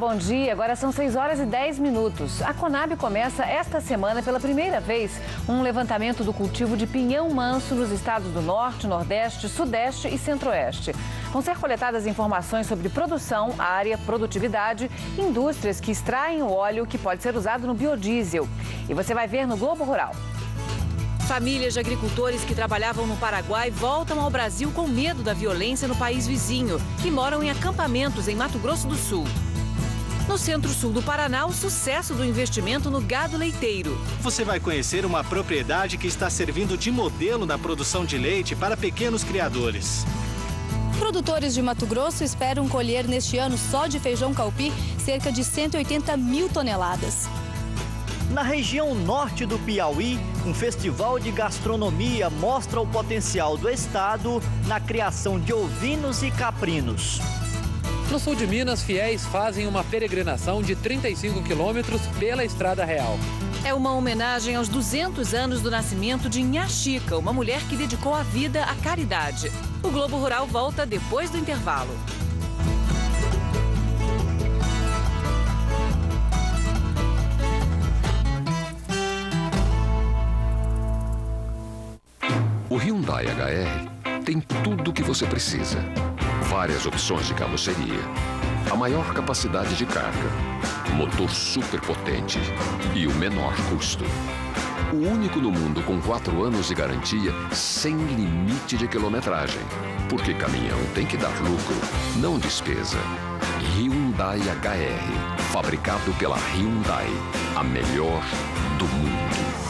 bom dia. Agora são 6 horas e 10 minutos. A Conab começa esta semana pela primeira vez um levantamento do cultivo de pinhão manso nos estados do Norte, Nordeste, Sudeste e Centro-Oeste. Vão ser coletadas informações sobre produção, área, produtividade, indústrias que extraem o óleo que pode ser usado no biodiesel. E você vai ver no Globo Rural. Famílias de agricultores que trabalhavam no Paraguai voltam ao Brasil com medo da violência no país vizinho e moram em acampamentos em Mato Grosso do Sul. No centro-sul do Paraná, o sucesso do investimento no gado leiteiro. Você vai conhecer uma propriedade que está servindo de modelo na produção de leite para pequenos criadores. Produtores de Mato Grosso esperam colher neste ano só de feijão calpi cerca de 180 mil toneladas. Na região norte do Piauí, um festival de gastronomia mostra o potencial do estado na criação de ovinos e caprinos. No sul de Minas, fiéis fazem uma peregrinação de 35 quilômetros pela Estrada Real. É uma homenagem aos 200 anos do nascimento de Nha Chica, uma mulher que dedicou a vida à caridade. O Globo Rural volta depois do intervalo. O Hyundai HR tem tudo o que você precisa. Várias opções de carroceria, a maior capacidade de carga, motor super potente e o menor custo. O único no mundo com 4 anos de garantia sem limite de quilometragem. Porque caminhão tem que dar lucro, não despesa. Hyundai HR, fabricado pela Hyundai, a melhor do mundo.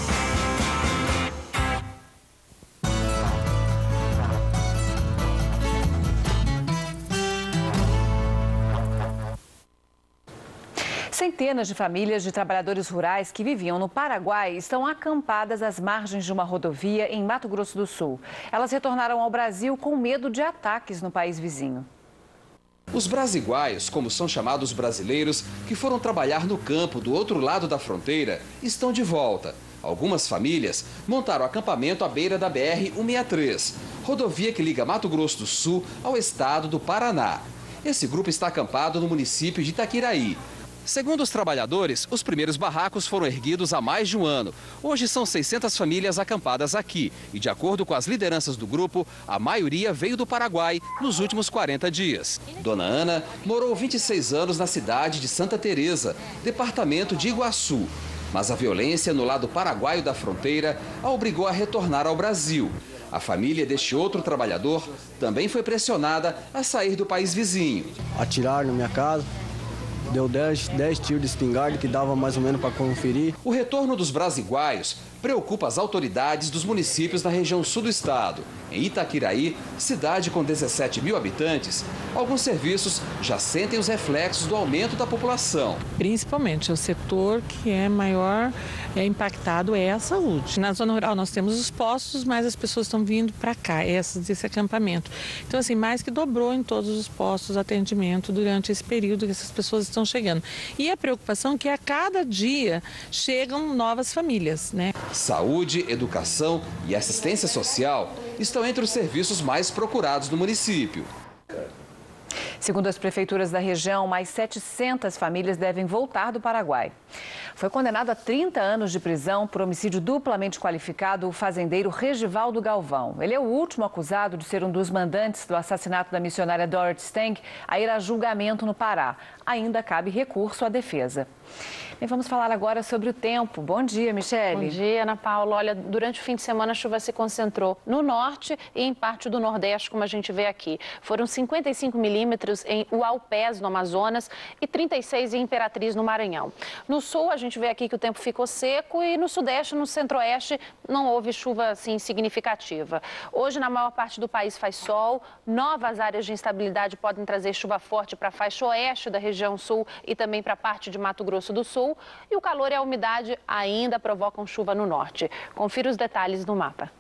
Centenas de famílias de trabalhadores rurais que viviam no Paraguai estão acampadas às margens de uma rodovia em Mato Grosso do Sul. Elas retornaram ao Brasil com medo de ataques no país vizinho. Os brasiguaios, como são chamados brasileiros, que foram trabalhar no campo do outro lado da fronteira, estão de volta. Algumas famílias montaram acampamento à beira da BR-163, rodovia que liga Mato Grosso do Sul ao estado do Paraná. Esse grupo está acampado no município de Itaquiraí, Segundo os trabalhadores, os primeiros barracos foram erguidos há mais de um ano. Hoje são 600 famílias acampadas aqui e, de acordo com as lideranças do grupo, a maioria veio do Paraguai nos últimos 40 dias. Dona Ana morou 26 anos na cidade de Santa Teresa, departamento de Iguaçu. Mas a violência no lado paraguaio da fronteira a obrigou a retornar ao Brasil. A família deste outro trabalhador também foi pressionada a sair do país vizinho. Atiraram na minha casa, deu 10, 10 tiros de espingarda que dava mais ou menos para conferir. O retorno dos brasiguaios preocupa as autoridades dos municípios da região sul do estado. Em Itaquiraí, cidade com 17 mil habitantes, alguns serviços já sentem os reflexos do aumento da população. Principalmente o setor que é maior é impactado é a saúde. Na zona rural nós temos os postos, mas as pessoas estão vindo para cá, essas desse acampamento. Então assim, mais que dobrou em todos os postos atendimento durante esse período que essas pessoas estão chegando. E a preocupação é que a cada dia chegam novas famílias, né? Saúde, educação e assistência social estão entre os serviços mais procurados no município. Segundo as prefeituras da região, mais 700 famílias devem voltar do Paraguai. Foi condenado a 30 anos de prisão por homicídio duplamente qualificado o fazendeiro Regivaldo Galvão. Ele é o último acusado de ser um dos mandantes do assassinato da missionária Dorothy Stang a ir a julgamento no Pará. Ainda cabe recurso à defesa. E vamos falar agora sobre o tempo. Bom dia, Michele. Bom dia, Ana Paula. Olha, durante o fim de semana a chuva se concentrou no norte e em parte do nordeste, como a gente vê aqui. Foram 55 milímetros em Uaupés, no Amazonas, e 36 em Imperatriz, no Maranhão. No sul, a gente vê aqui que o tempo ficou seco e no sudeste, no centro-oeste, não houve chuva assim significativa. Hoje, na maior parte do país faz sol. Novas áreas de instabilidade podem trazer chuva forte para a faixa oeste da região sul e também para a parte de Mato Grosso do Sul e o calor e a umidade ainda provocam chuva no norte. Confira os detalhes no mapa.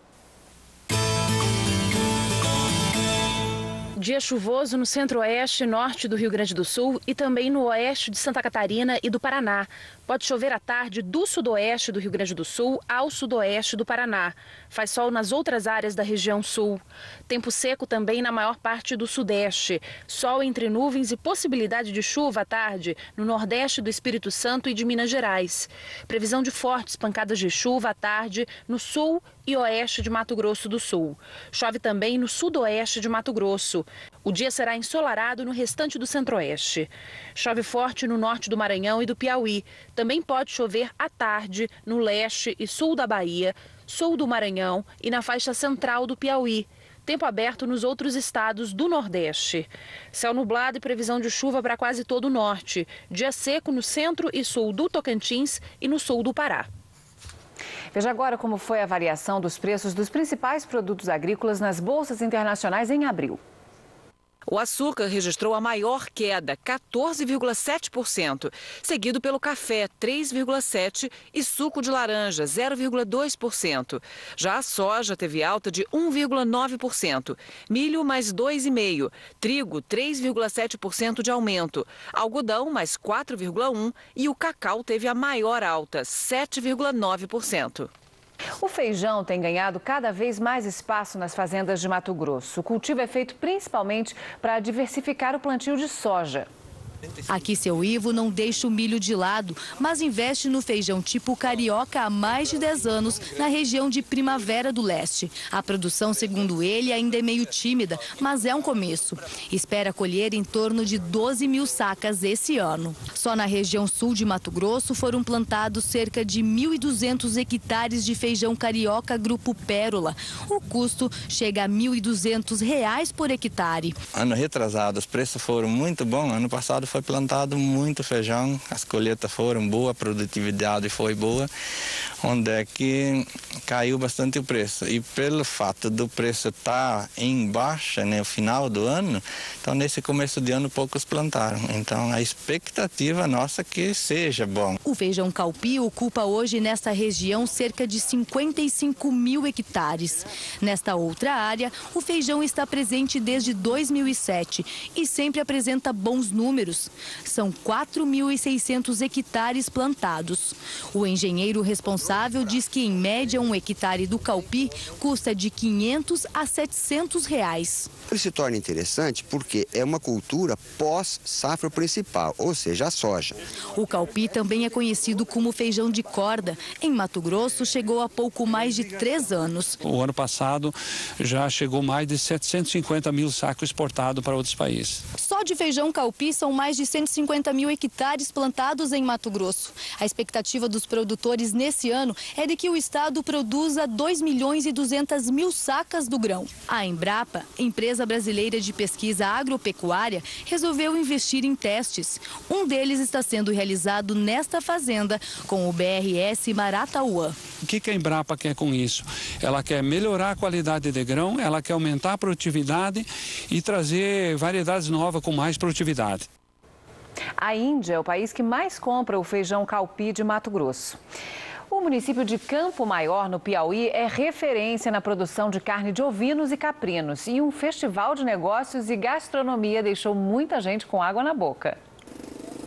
Dia chuvoso no centro-oeste e norte do Rio Grande do Sul e também no oeste de Santa Catarina e do Paraná. Pode chover à tarde do sudoeste do Rio Grande do Sul ao sudoeste do Paraná. Faz sol nas outras áreas da região sul. Tempo seco também na maior parte do sudeste. Sol entre nuvens e possibilidade de chuva à tarde no nordeste do Espírito Santo e de Minas Gerais. Previsão de fortes pancadas de chuva à tarde no sul e oeste de Mato Grosso do Sul. Chove também no sudoeste de Mato Grosso. O dia será ensolarado no restante do centro-oeste. Chove forte no norte do Maranhão e do Piauí. Também pode chover à tarde no leste e sul da Bahia, sul do Maranhão e na faixa central do Piauí. Tempo aberto nos outros estados do Nordeste. Céu nublado e previsão de chuva para quase todo o norte. Dia seco no centro e sul do Tocantins e no sul do Pará. Veja agora como foi a variação dos preços dos principais produtos agrícolas nas bolsas internacionais em abril. O açúcar registrou a maior queda, 14,7%, seguido pelo café, 3,7% e suco de laranja, 0,2%. Já a soja teve alta de 1,9%, milho mais 2,5%, trigo 3,7% de aumento, algodão mais 4,1% e o cacau teve a maior alta, 7,9%. O feijão tem ganhado cada vez mais espaço nas fazendas de Mato Grosso. O cultivo é feito principalmente para diversificar o plantio de soja. Aqui seu Ivo não deixa o milho de lado, mas investe no feijão tipo carioca há mais de 10 anos na região de Primavera do Leste. A produção, segundo ele, ainda é meio tímida, mas é um começo. Espera colher em torno de 12 mil sacas esse ano. Só na região sul de Mato Grosso foram plantados cerca de 1.200 hectares de feijão carioca Grupo Pérola. O custo chega a R$ 1.200 por hectare. Ano retrasado, os preços foram muito bons. Ano passado foi plantado muito feijão, as colheitas foram boas, a produtividade foi boa, onde é que caiu bastante o preço. E pelo fato do preço estar tá em baixa no né, final do ano, então nesse começo de ano poucos plantaram. Então a expectativa nossa é que seja bom. O feijão calpi ocupa hoje nesta região cerca de 55 mil hectares. Nesta outra área, o feijão está presente desde 2007 e sempre apresenta bons números são 4.600 hectares plantados. O engenheiro responsável diz que, em média, um hectare do calpi custa de 500 a 700 reais. Ele se torna interessante porque é uma cultura pós-safra principal, ou seja, a soja. O calpi também é conhecido como feijão de corda. Em Mato Grosso, chegou há pouco mais de três anos. O ano passado já chegou mais de 750 mil sacos exportados para outros países. Só de feijão calpi são mais de 150 mil hectares plantados em Mato Grosso. A expectativa dos produtores nesse ano é de que o estado produza 2 milhões e 200 mil sacas do grão. A Embrapa, empresa brasileira de pesquisa agropecuária, resolveu investir em testes. Um deles está sendo realizado nesta fazenda com o BRS Maratauã. O que a Embrapa quer com isso? Ela quer melhorar a qualidade de grão, ela quer aumentar a produtividade e trazer variedades novas com mais produtividade. A Índia é o país que mais compra o feijão calpi de Mato Grosso. O município de Campo Maior, no Piauí, é referência na produção de carne de ovinos e caprinos. E um festival de negócios e gastronomia deixou muita gente com água na boca.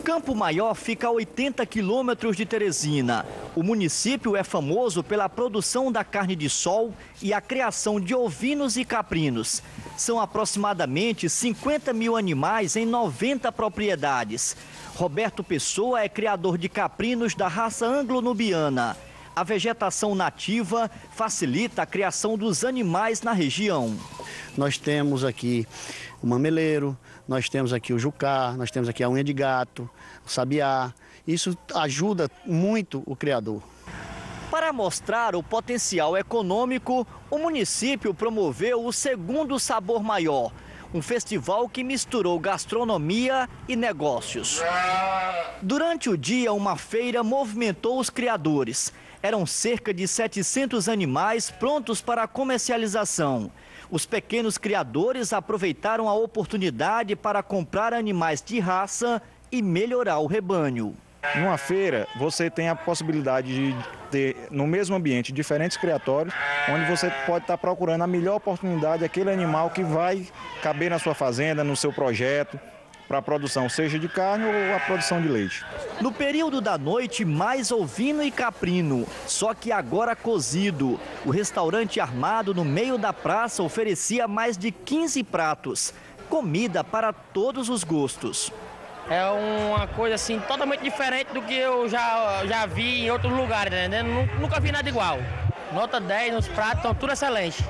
Campo Maior fica a 80 quilômetros de Teresina. O município é famoso pela produção da carne de sol e a criação de ovinos e caprinos. São aproximadamente 50 mil animais em 90 propriedades. Roberto Pessoa é criador de caprinos da raça anglo-nubiana. A vegetação nativa facilita a criação dos animais na região. Nós temos aqui o mameleiro, nós temos aqui o jucá, nós temos aqui a unha de gato, o sabiá. Isso ajuda muito o criador. Para mostrar o potencial econômico, o município promoveu o segundo Sabor Maior, um festival que misturou gastronomia e negócios. Durante o dia, uma feira movimentou os criadores. Eram cerca de 700 animais prontos para comercialização. Os pequenos criadores aproveitaram a oportunidade para comprar animais de raça e melhorar o rebanho. Numa feira, você tem a possibilidade de ter no mesmo ambiente diferentes criatórios, onde você pode estar procurando a melhor oportunidade, aquele animal que vai caber na sua fazenda, no seu projeto, para a produção, seja de carne ou a produção de leite. No período da noite, mais ovino e caprino, só que agora cozido. O restaurante armado no meio da praça oferecia mais de 15 pratos. Comida para todos os gostos. É uma coisa assim totalmente diferente do que eu já, já vi em outros lugares, né? Nunca vi nada igual. Nota 10 nos pratos, estão tudo excelente.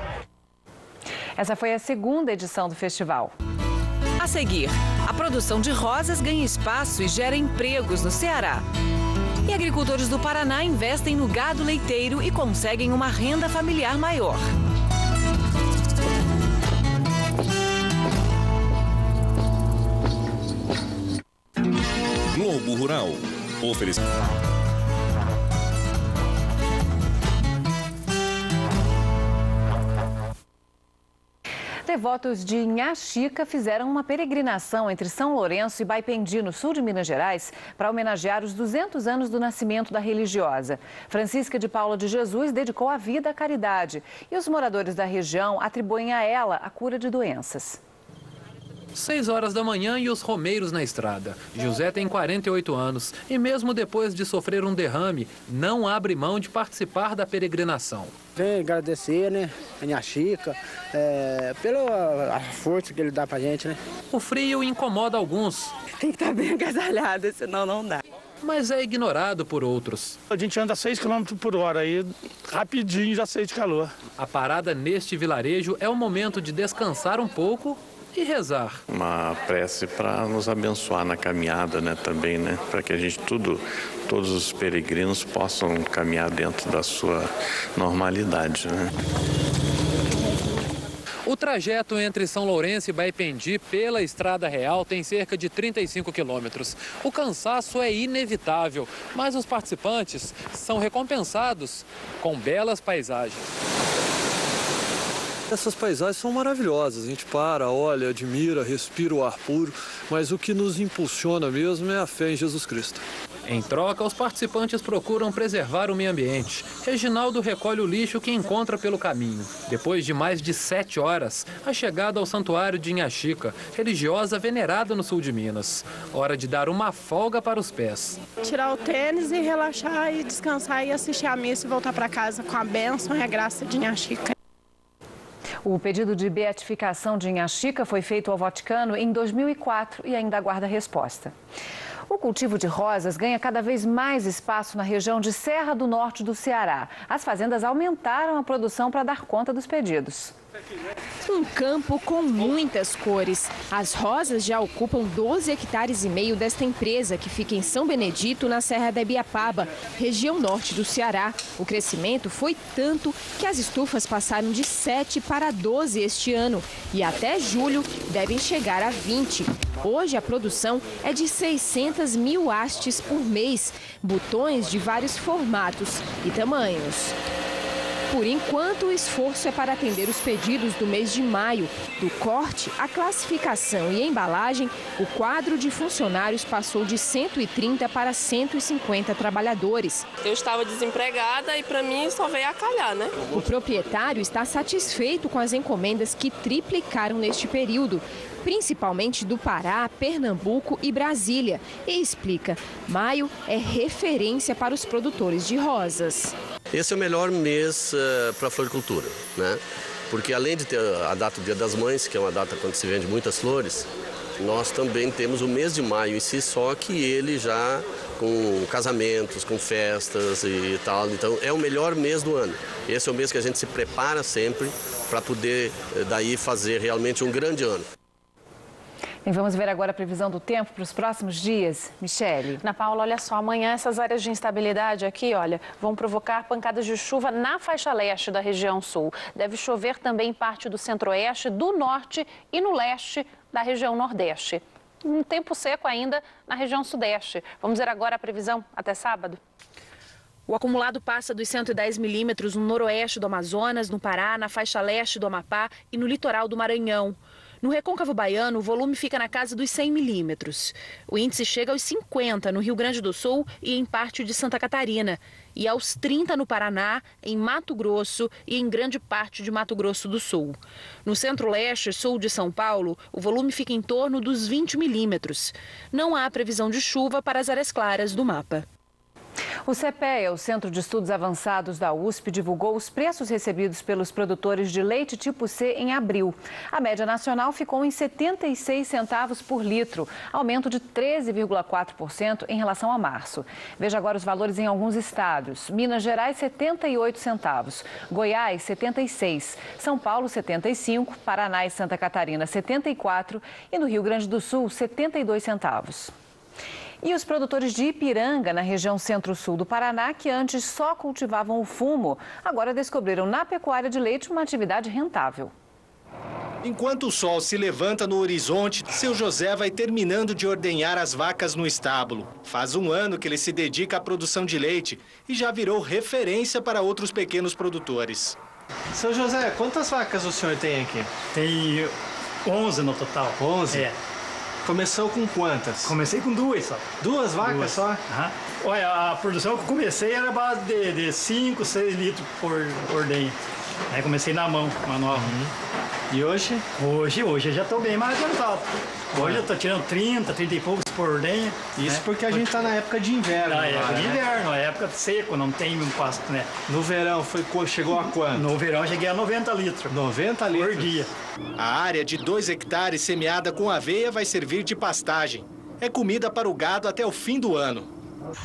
Essa foi a segunda edição do festival. A seguir, a produção de rosas ganha espaço e gera empregos no Ceará. E agricultores do Paraná investem no gado leiteiro e conseguem uma renda familiar maior. Globo Rural. Oferecimento. Devotos de Inhaxica fizeram uma peregrinação entre São Lourenço e Baipendi, no sul de Minas Gerais, para homenagear os 200 anos do nascimento da religiosa. Francisca de Paula de Jesus dedicou a vida à caridade e os moradores da região atribuem a ela a cura de doenças. 6 horas da manhã e os romeiros na estrada. José tem 48 anos e, mesmo depois de sofrer um derrame, não abre mão de participar da peregrinação. Vem agradecer, né, a minha Chica, é, pela força que ele dá pra gente, né? O frio incomoda alguns. Tem que estar tá bem agasalhado, senão não dá. Mas é ignorado por outros. A gente anda 6 km por hora aí, rapidinho já sente calor. A parada neste vilarejo é o momento de descansar um pouco e rezar. Uma prece para nos abençoar na caminhada, né, também, né, para que a gente tudo, todos os peregrinos possam caminhar dentro da sua normalidade, né. O trajeto entre São Lourenço e Baipendi pela Estrada Real tem cerca de 35 quilômetros. O cansaço é inevitável, mas os participantes são recompensados com belas paisagens. Essas paisagens são maravilhosas, a gente para, olha, admira, respira o ar puro, mas o que nos impulsiona mesmo é a fé em Jesus Cristo. Em troca, os participantes procuram preservar o meio ambiente. Reginaldo recolhe o lixo que encontra pelo caminho. Depois de mais de sete horas, a chegada ao santuário de Inhaxica, religiosa venerada no sul de Minas. Hora de dar uma folga para os pés. Tirar o tênis e relaxar e descansar e assistir a missa e voltar para casa com a bênção e a graça de Inhaxica. O pedido de beatificação de Inhaxica foi feito ao Vaticano em 2004 e ainda aguarda resposta. O cultivo de rosas ganha cada vez mais espaço na região de Serra do Norte do Ceará. As fazendas aumentaram a produção para dar conta dos pedidos. Um campo com muitas cores. As rosas já ocupam 12 hectares e meio desta empresa, que fica em São Benedito, na Serra da Ibiapaba, região norte do Ceará. O crescimento foi tanto que as estufas passaram de 7 para 12 este ano e até julho devem chegar a 20. Hoje a produção é de 600 mil hastes por mês, botões de vários formatos e tamanhos. Por enquanto, o esforço é para atender os pedidos do mês de maio. Do corte, a classificação e embalagem, o quadro de funcionários passou de 130 para 150 trabalhadores. Eu estava desempregada e para mim só veio a calhar, né? O proprietário está satisfeito com as encomendas que triplicaram neste período principalmente do Pará, Pernambuco e Brasília, e explica: maio é referência para os produtores de rosas. Esse é o melhor mês uh, para a floricultura, né? Porque além de ter a data do Dia das Mães, que é uma data quando se vende muitas flores, nós também temos o mês de maio em si, só que ele já com casamentos, com festas e tal. Então é o melhor mês do ano. Esse é o mês que a gente se prepara sempre para poder eh, daí fazer realmente um grande ano. E vamos ver agora a previsão do tempo para os próximos dias. Michele. Na Paula, olha só, amanhã essas áreas de instabilidade aqui, olha, vão provocar pancadas de chuva na faixa leste da região sul. Deve chover também em parte do centro-oeste, do norte e no leste da região nordeste. Um tempo seco ainda na região sudeste. Vamos ver agora a previsão até sábado. O acumulado passa dos 110 milímetros no noroeste do Amazonas, no Pará, na faixa leste do Amapá e no litoral do Maranhão. No recôncavo baiano, o volume fica na casa dos 100 milímetros. O índice chega aos 50 no Rio Grande do Sul e em parte de Santa Catarina, e aos 30 no Paraná, em Mato Grosso e em grande parte de Mato Grosso do Sul. No centro-leste e sul de São Paulo, o volume fica em torno dos 20 milímetros. Não há previsão de chuva para as áreas claras do mapa. O CPEA, o Centro de Estudos Avançados da USP, divulgou os preços recebidos pelos produtores de leite tipo C em abril. A média nacional ficou em 76 centavos por litro, aumento de 13,4% em relação a março. Veja agora os valores em alguns estados. Minas Gerais, 78 centavos. Goiás, 76. São Paulo, 75. Paraná e Santa Catarina, 74. E no Rio Grande do Sul, 72 centavos. E os produtores de Ipiranga, na região centro-sul do Paraná, que antes só cultivavam o fumo, agora descobriram na pecuária de leite uma atividade rentável. Enquanto o sol se levanta no horizonte, seu José vai terminando de ordenhar as vacas no estábulo. Faz um ano que ele se dedica à produção de leite e já virou referência para outros pequenos produtores. Seu José, quantas vacas o senhor tem aqui? Tem 11 no total. 11? É. Começou com quantas? Comecei com duas só. Duas vacas duas. só? Uhum. Olha, a produção que eu comecei era base de 5, 6 litros por ordenha. Aí comecei na mão, manual. Uhum. E hoje? Hoje, hoje eu já estou bem mais adiantado. Hoje eu estou tirando 30, 30 e poucos por ordenha. Isso né? porque a gente está na época de inverno. Na época né? de inverno, na época de seco, não tem um pasto, né? No verão foi, chegou a quanto? No verão eu cheguei a 90 litros. 90 litros? Por dia. A área de 2 hectares semeada com aveia vai servir de pastagem. É comida para o gado até o fim do ano.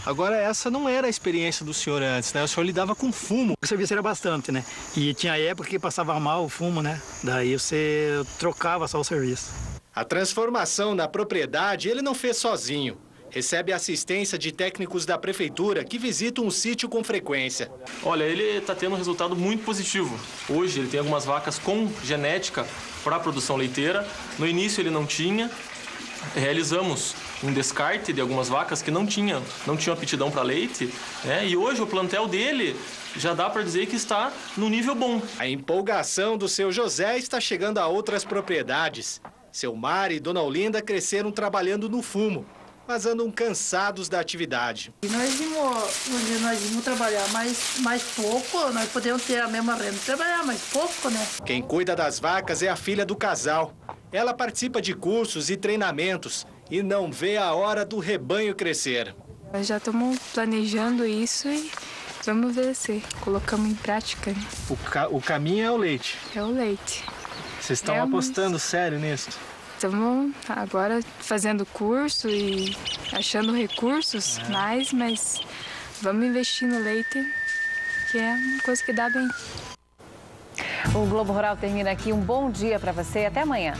Agora, essa não era a experiência do senhor antes, né? O senhor lidava com fumo. O serviço era bastante, né? E tinha época que passava mal o fumo, né? Daí você trocava só o serviço. A transformação na propriedade ele não fez sozinho. Recebe assistência de técnicos da prefeitura que visitam o sítio com frequência. Olha, ele está tendo um resultado muito positivo. Hoje ele tem algumas vacas com genética para a produção leiteira. No início ele não tinha. Realizamos um descarte de algumas vacas que não tinham, não tinham aptidão para leite, né? E hoje o plantel dele já dá para dizer que está no nível bom. A empolgação do seu José está chegando a outras propriedades. Seu Mar e Dona Olinda cresceram trabalhando no fumo, mas andam cansados da atividade. E nós vimos, nós vimos trabalhar mais, mais pouco, nós podemos ter a mesma renda, trabalhar mais pouco, né? Quem cuida das vacas é a filha do casal. Ela participa de cursos e treinamentos e não vê a hora do rebanho crescer. Nós já estamos planejando isso e vamos ver se colocamos em prática. Né? O, ca o caminho é o leite? É o leite. Vocês estão é apostando um... sério nisso? Estamos agora fazendo curso e achando recursos é. mais, mas vamos investir no leite, que é uma coisa que dá bem. O Globo Rural termina aqui. Um bom dia para você e até amanhã.